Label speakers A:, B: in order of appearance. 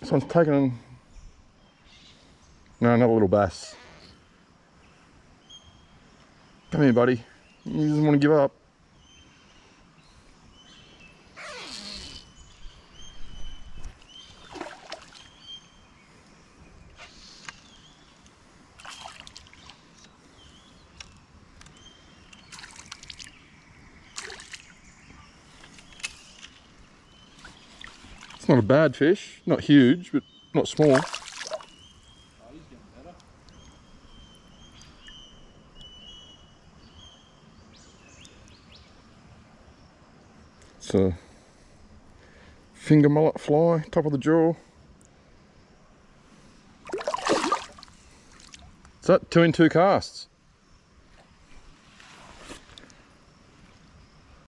A: This one's taking. No, another little bass. Come here, buddy. He doesn't want to give up. It's not a bad fish. Not huge, but not small. It's a finger mullet fly, top of the jaw. Is that two in two casts?